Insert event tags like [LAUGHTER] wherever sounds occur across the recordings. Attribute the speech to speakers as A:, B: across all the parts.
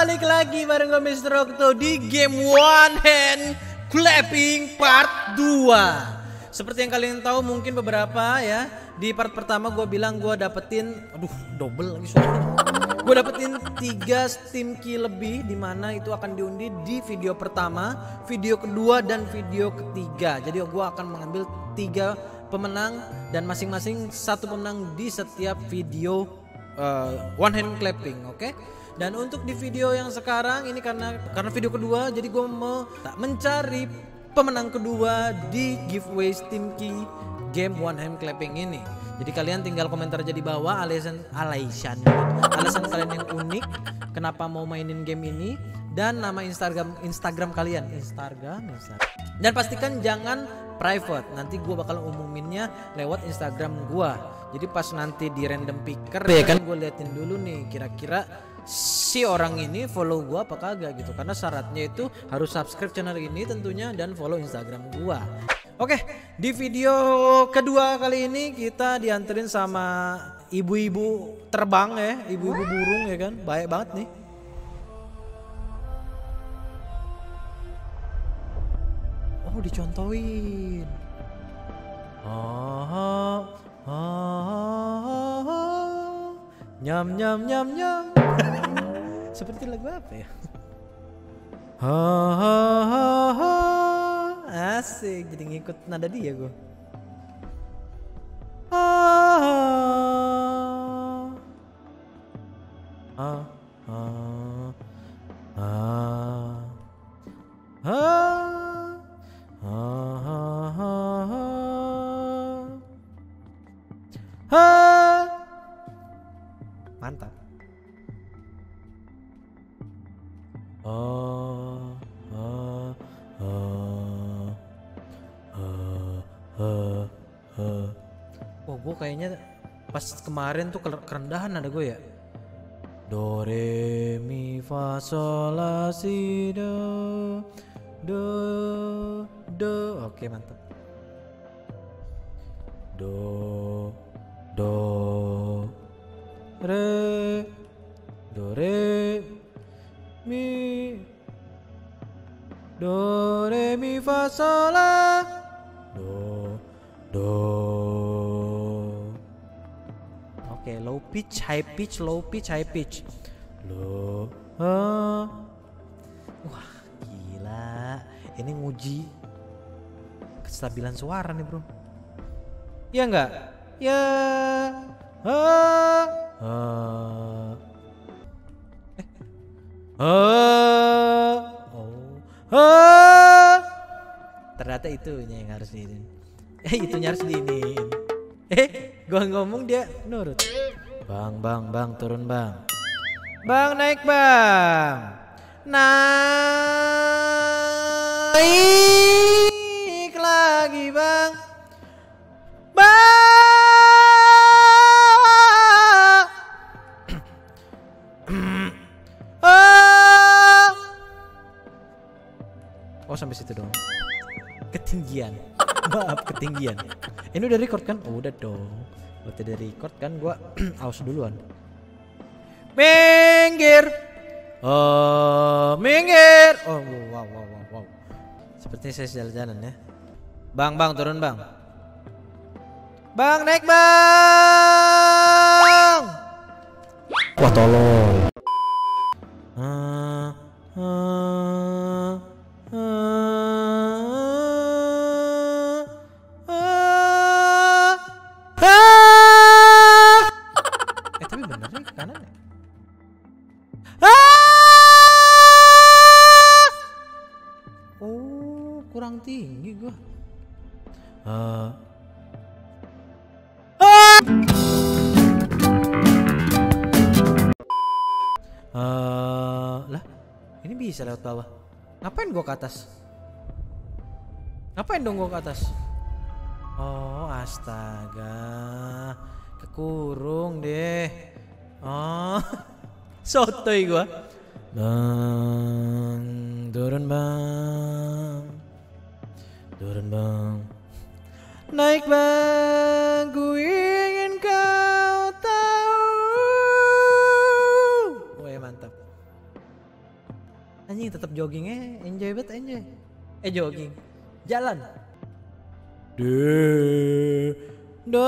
A: balik lagi bareng gue Mr. Okto di game One Hand Clapping Part 2 Seperti yang kalian tahu mungkin beberapa ya Di part pertama gue bilang gue dapetin Aduh double lagi suara Gue dapetin 3 Steam Key lebih Di mana itu akan diundi di video pertama Video kedua dan video ketiga Jadi gue akan mengambil 3 pemenang Dan masing-masing satu pemenang di setiap video uh, one hand clapping, oke? Okay? Dan untuk di video yang sekarang ini karena karena video kedua, jadi gue mau tak mencari pemenang kedua di giveaway Steam Key game one hand clapping ini. Jadi kalian tinggal komentar aja di bawah alasan alasan alasan kalian yang unik kenapa mau mainin game ini dan nama Instagram Instagram kalian. Instagram Instagram. Dan pastikan jangan private nanti gue bakal umuminnya lewat Instagram gue jadi pas nanti di random picker ya kan? gue liatin dulu nih kira-kira si orang ini follow gue apa kagak gitu karena syaratnya itu harus subscribe channel ini tentunya dan follow Instagram gue Oke, di video kedua kali ini kita dianterin sama ibu-ibu terbang ya, ibu-ibu burung ya kan, baik banget nih. Oh, dicontohin. Ah, ah, ah, nyam nyam nyam nyam. [LAUGHS] Seperti lagu apa ya? Ha, ha, ha, ha. Asik, jadi ngikut nada dia gue. Ah, ah, pas kemarin tuh ker- kerendahan ada gue ya. Do re mi fa sol la si do do do. Oke mantap. Do do re do re mi do re mi fa sol la do do oke low pitch high pitch low pitch high pitch lo ah. wah gila ini nguji kestabilan suara nih bro ya enggak ya ah. Ah. Ah, oh, ah. Ternyata itunya yang harus diinin. Eh, itunya harus diinin. Eh, gua ngomong dia nurut. Bang, bang, bang, turun bang. Bang naik bang. Naik lagi bang. Bang. Ah. Oh sampai situ dong. Ketinggian. Maaf ketinggian. Ini udah record kan? Oh, udah dong. Udah udah record kan gua [CLEARS THROAT] aus duluan. Minggir. Oh, minggir. Oh, wow wow wow wow. Sepertinya saya jalan-jalan ya. Bang, bang, turun bang. Bang, naik bang. Wah, tolol. Ah. Ah! Eh, lah, ini bisa lewat bawah. Ngapain gua ke atas? Ngapain dong gua ke atas? Oh, astaga. Kekurung deh. Oh. [LAUGHS] Sotoy gua. Bang, turun bang. Turun bang. Naik bang, ku ingin kau tahu. Wah mantap. nih tetap jogging eh. Enjoy bet enjoy. Eh jogging. Jalan. De. Do.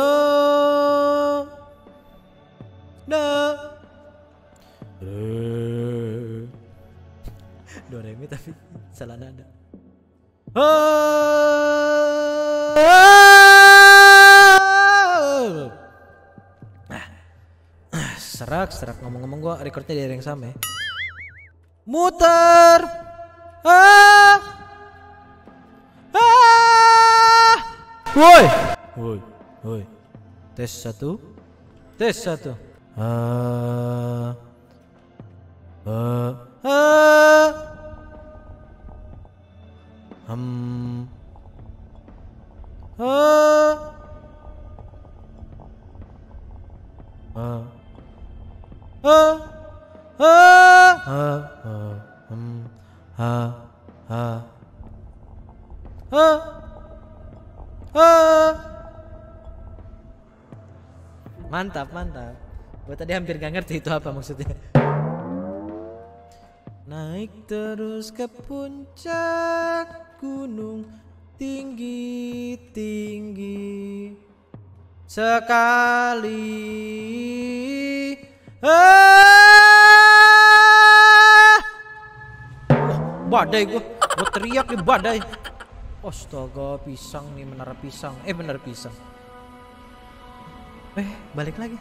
A: Do. Do re mi tapi [LAUGHS] salah nada. Ah, serak serak ngomong-ngomong gua recordnya dari yang sama ya. muter! Ah! Ah! Woi! Woi woi. Tes satu. Tes satu. Ah. Ah. Ah. Hmm. Ah. Ah. Mantap, mantap. Gue tadi hampir gak ngerti itu apa maksudnya. Naik terus ke puncak gunung tinggi tinggi sekali. Ah! Wah, badai gua, gua teriak nih badai. Astaga, pisang nih menara pisang. Eh benar pisang. Eh, balik lagi.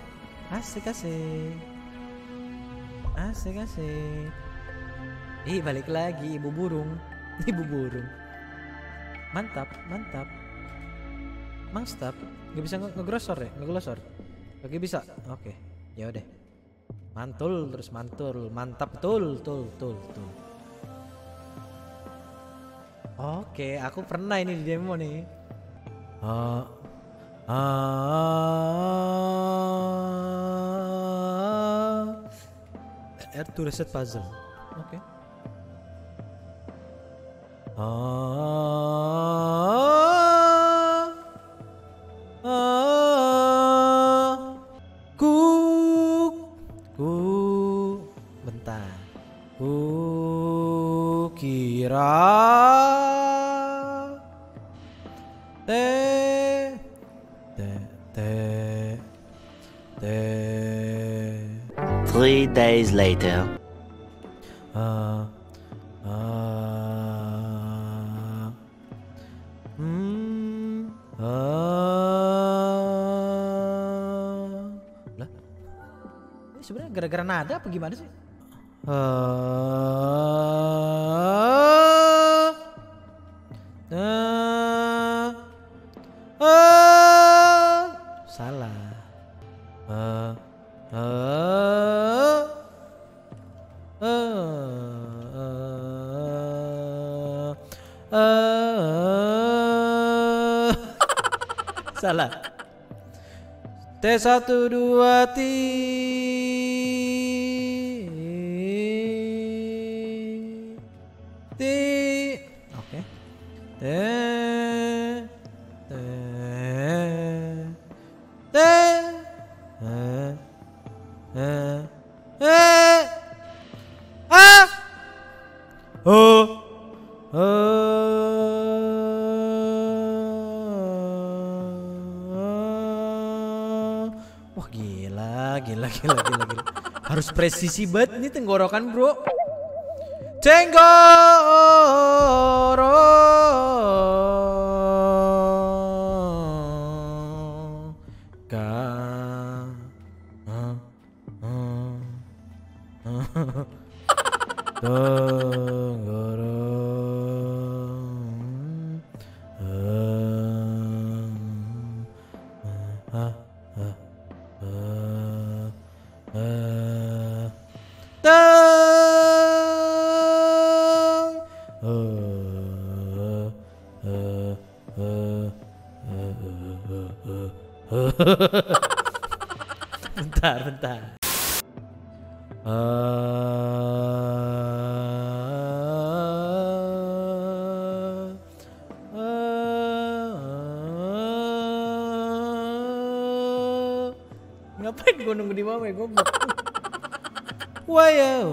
A: Asik asik. Asik asik. Ih balik lagi ibu burung [LAUGHS] Ibu burung Mantap mantap Mangstap Gak bisa nge- ngegrosor ya Ngeglosor Oke bisa Oke ya udah Mantul terus mantul. Mantap betul betul betul betul Oke aku pernah ini di demo nih. Ah Ah R to reset puzzle. Oke. Ah, sebenarnya gara-gara nada apa gimana sih? Ah, ah, ah, salah. Ah, ah, Ah, ah, Salah. T satu dua ti. Gila, gila, gila, gila. Harus presisi banget nih tenggorokan bro. Tenggorokan. Ngapain gue nunggu di bawah ya goblok. [LAUGHS] Wah ya.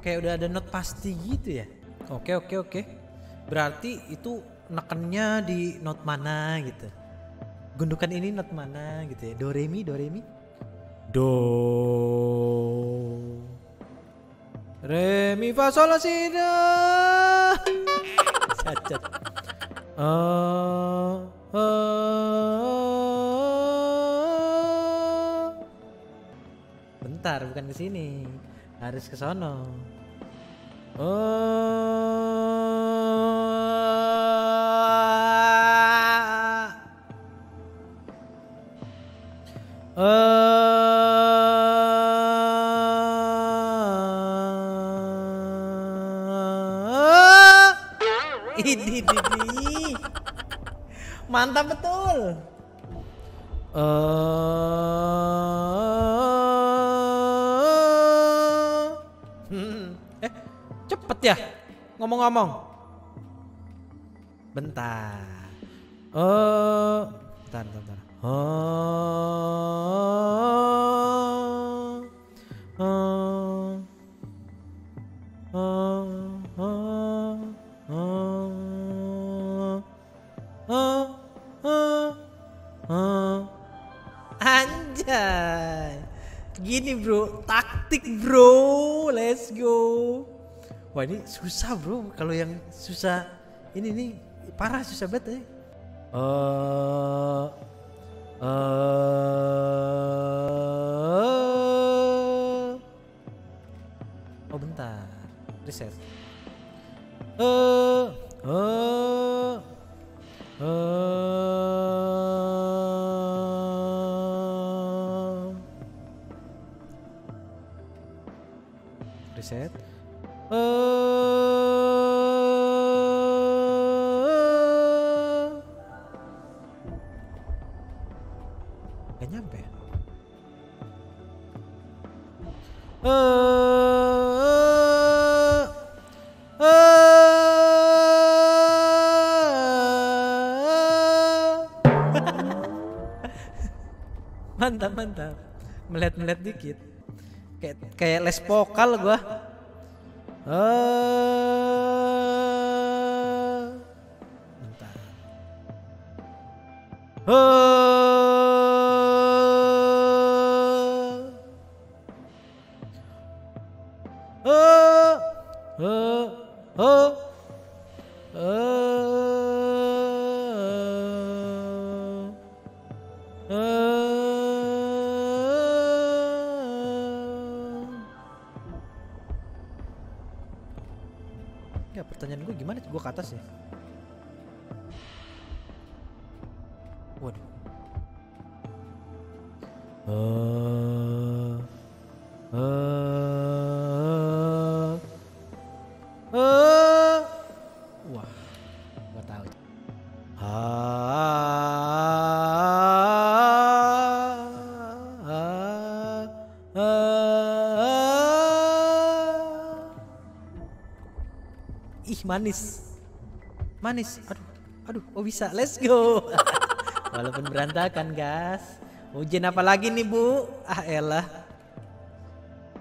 A: Kayak udah ada not pasti gitu ya. Oke, oke, oke. Berarti itu nekennya di not mana gitu. Gundukan ini not mana gitu ya. Do re mi, do re mi. Do. Re mi fa sol la si do. [LAUGHS] Cacat. Eh, eh. Bentar, bukan ke sini. Harus ke sono. Oh. Eh. Ini. Mantap betul. Eh. Cepet ya ngomong-ngomong. Bentar. Eh, bentar, bentar, bentar. Oh, oh, oh. Anjay. Gini bro, taktik bro. Let's go. Wah ini susah bro. Kalau yang susah ini nih parah susah banget ya. Eh. Eh. Oh bentar. Reset. Eh. Eh. Eh. Reset. Eh. Gak nyampe. ya? [LAUGHS] Mantap mantap. Melihat-melihat dikit. Kayak kayak les vokal gua. ah, ng ah, ah, ah, ah. 私です。Wood. Uh, uh, uh, Wah, nggak Manis Aduh Aduh Oh bisa Let's go [LAUGHS] Walaupun berantakan, gas. Ujian apa lagi nih, Bu? Ah, elah.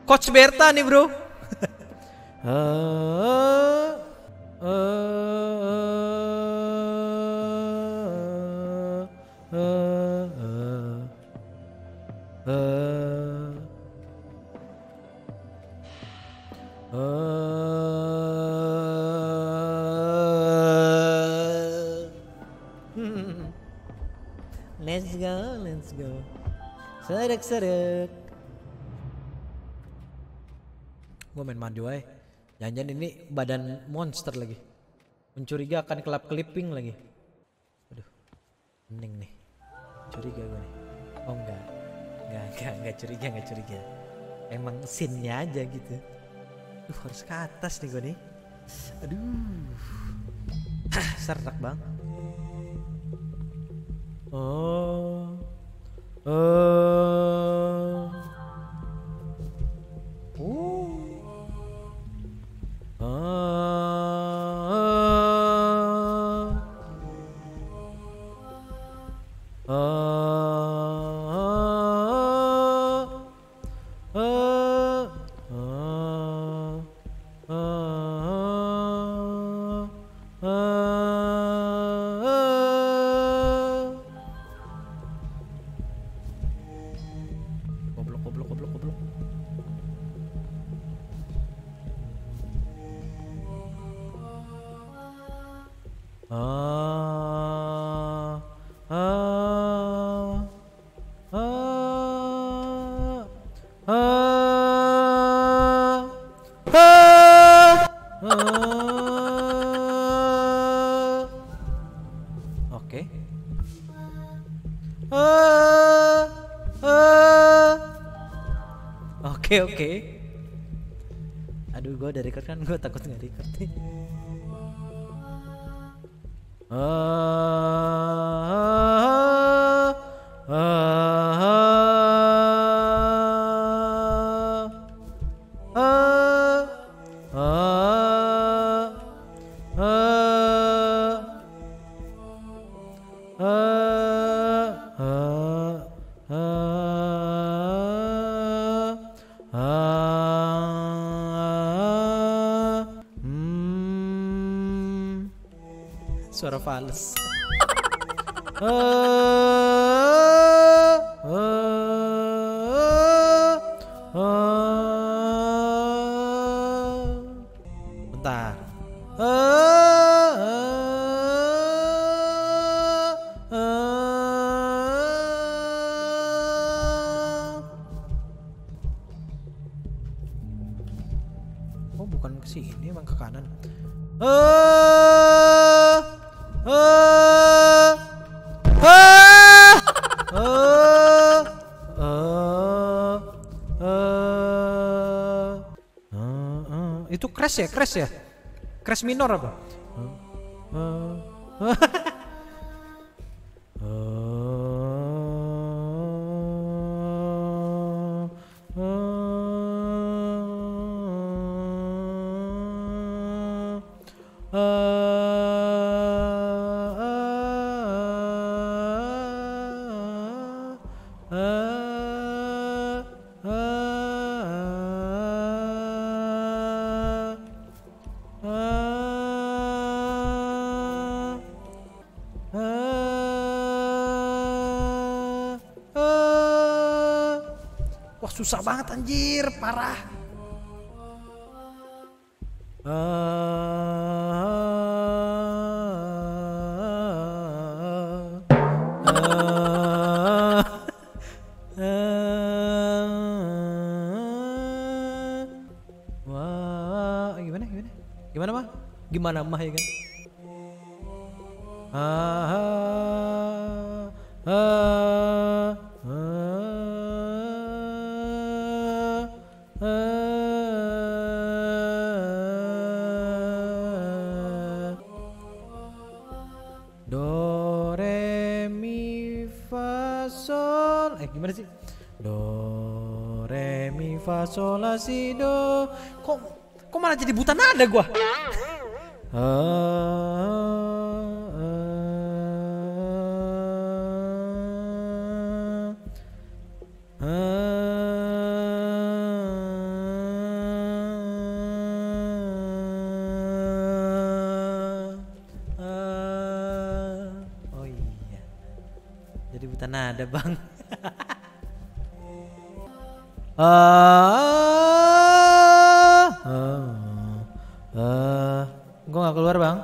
A: Coach Berta nih, Bro. Ah, ah, ah, Serek. Gue main mandi wae. Jangan-jangan ini badan monster lagi. Mencurigakan kelap keliping lagi. Aduh. Mending nih. Curiga gue nih. Oh enggak. Enggak, enggak, enggak curiga, enggak curiga. Emang scene-nya aja gitu. Duh, harus ke atas nih gue nih. Aduh. Serak bang. Oh. Oh. Oke. Oke oke. Aduh gue udah record kan gue takut nggak record nih. Ah, Suara fals. Ah, crash ya, crash ya, crash minor apa? Ah, susah banget anjir, parah. Ah, ah, ah. Wah, gimana gimana? Gimana mah? Gimana mah ya kan? Ah, ah, ah, solasi do. Kok kok malah jadi buta nada gua? Ah, ah, ah, oh iya. Jadi buta nada, Bang. uh, [LAUGHS] ah. Gue gak keluar bang.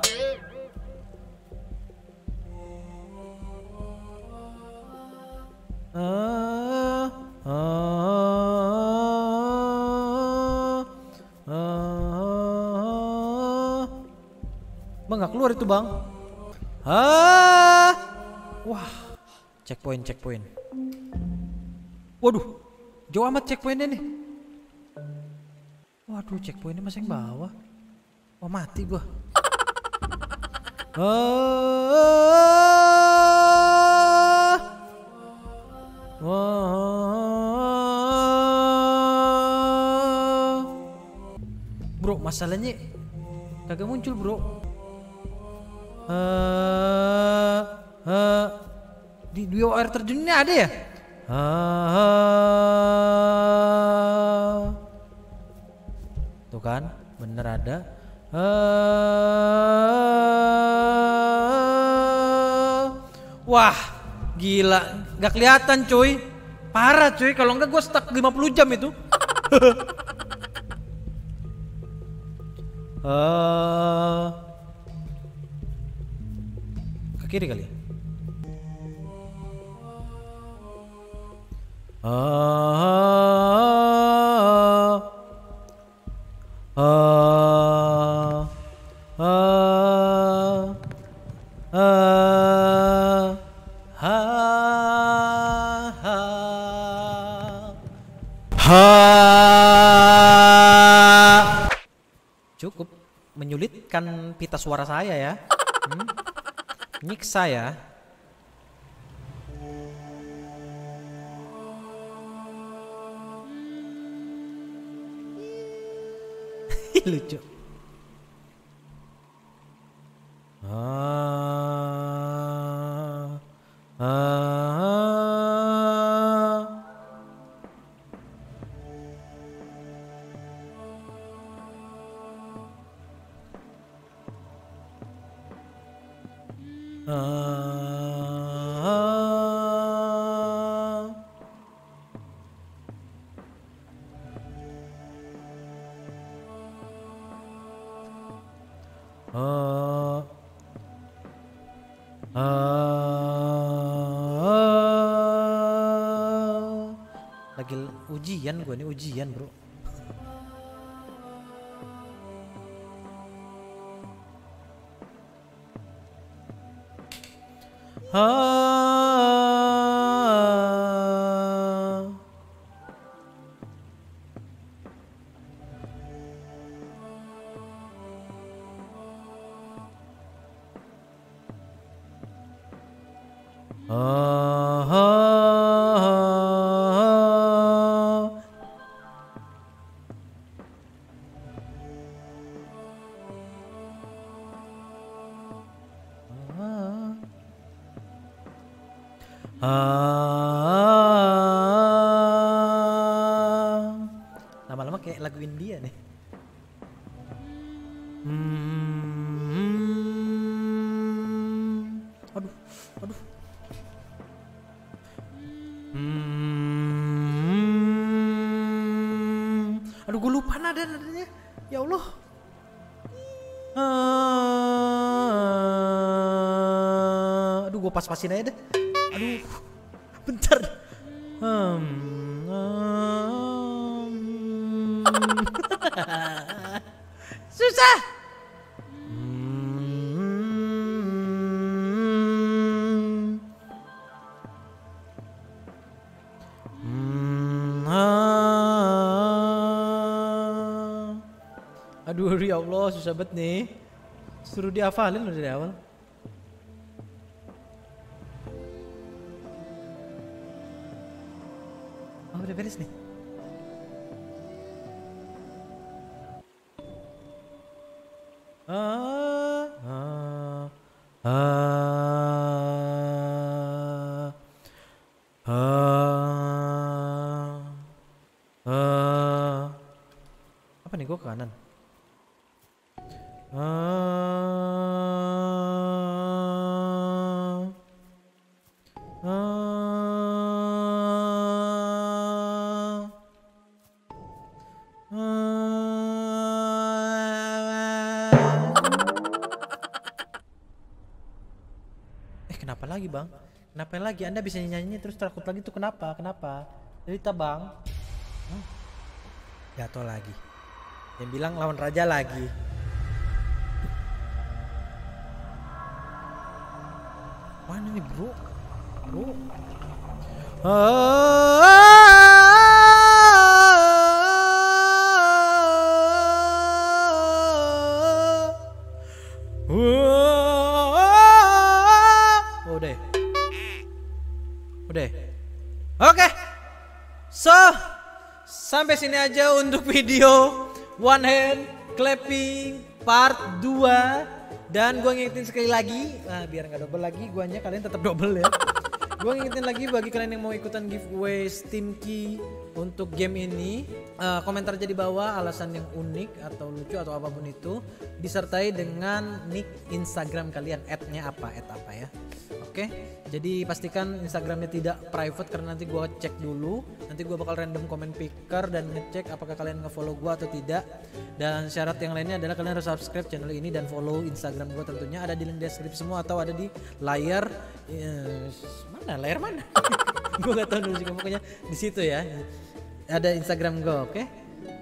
A: Ah, ah, ah. Bang gak keluar itu bang. Ah, wah, checkpoint checkpoint. Waduh, jauh amat checkpointnya nih. Waduh, checkpointnya masih yang bawah. Wah mati gua. Ah. Bro, masalahnya kagak muncul, Bro. Eh, eh, di di air ini ada ya? Ah. Tuh kan, bener ada. Ah. Wah, gila, nggak kelihatan cuy. Parah cuy, kalau enggak gue stuck 50 jam itu. Ah. [LAUGHS] ke kiri kali. Ah. Ah. Ah. Ah. Ah. Ah. Cukup menyulitkan pita suara saya ya. Hmm? Nyiksa ya. [LAUGHS] Lucu. Ujian gue nih ujian bro. Ah. Aduh. Hmm. Aduh, gue lupa nada nadanya. Ya Allah. Ah. Aduh, gue pas-pasin aja deh. Aduh, bentar. Hmm. Banget nih. Suruh dihafalin loh dari awal. Oh udah beres nih. Ah, ah, ah, Kenapa lagi? Anda bisa nyanyi terus takut lagi tuh kenapa? Kenapa? Cerita bang. Hmm. Jatuh lagi. Yang bilang lawan raja lagi. Mana nih bro? Bro. Udah. Sampai sini aja untuk video One Hand Clapping part 2 dan gue ngingetin sekali lagi, nah, biar nggak double lagi guanya kalian tetap double ya. gue ngingetin lagi bagi kalian yang mau ikutan giveaway Steam Key untuk game ini, uh, komentar aja di bawah alasan yang unik atau lucu atau apa pun itu disertai dengan nick Instagram kalian, ad-nya apa, ad apa ya. Oke, jadi pastikan Instagramnya tidak private karena nanti gue cek dulu. Nanti gue bakal random comment picker dan ngecek apakah kalian ngefollow gue atau tidak. Dan syarat yang lainnya adalah kalian harus subscribe channel ini dan follow Instagram gue tentunya ada di link deskripsi semua atau ada di layar eh, mana layar mana? [LAUGHS] gue gak tahu dulu sih pokoknya di situ ya. Ada Instagram gue, oke?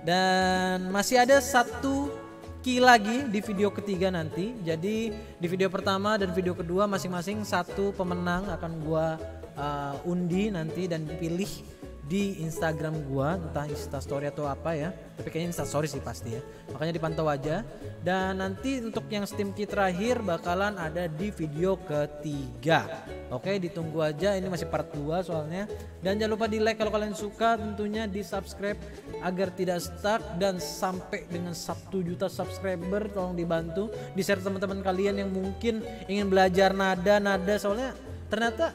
A: Dan masih ada satu key lagi di video ketiga nanti. Jadi di video pertama dan video kedua masing-masing satu pemenang akan gua uh, undi nanti dan pilih di Instagram gua entah Insta Story atau apa ya. Tapi kayaknya Insta Story sih pasti ya. Makanya dipantau aja. Dan nanti untuk yang Steam Key terakhir bakalan ada di video ketiga. Oke ditunggu aja. Ini masih part 2 soalnya. Dan jangan lupa di like kalau kalian suka. Tentunya di subscribe agar tidak stuck. Dan sampai dengan 1 juta subscriber tolong dibantu. Di share teman-teman kalian yang mungkin ingin belajar nada nada soalnya ternyata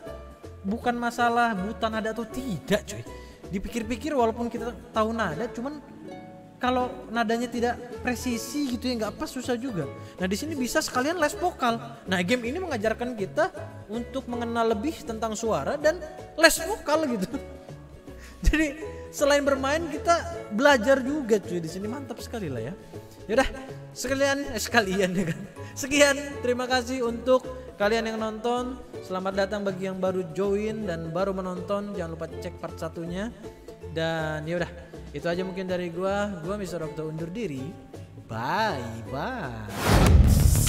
A: bukan masalah buta nada atau tidak cuy dipikir-pikir walaupun kita tahu nada cuman kalau nadanya tidak presisi gitu ya nggak pas susah juga. Nah di sini bisa sekalian les vokal. Nah game ini mengajarkan kita untuk mengenal lebih tentang suara dan les vokal gitu. [LAUGHS] Jadi selain bermain kita belajar juga cuy di sini mantap sekali lah ya. Yaudah sekalian eh, sekalian ya kan. Sekian terima kasih untuk kalian yang nonton. Selamat datang bagi yang baru join dan baru menonton. Jangan lupa cek part satunya. Dan yaudah itu aja mungkin dari gua. Gua Mr. Okto undur diri. Bye bye.